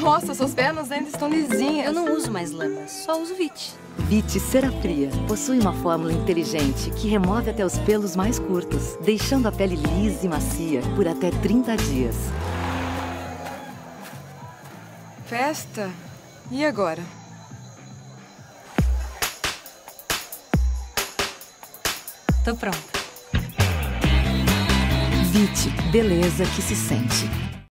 Nossa, suas pernas ainda estão lisinhas. Eu não uso mais lama, só uso VIT. VIT Cerafria possui uma fórmula inteligente que remove até os pelos mais curtos, deixando a pele lisa e macia por até 30 dias. Festa? E agora? Tô pronta. VIT, beleza que se sente.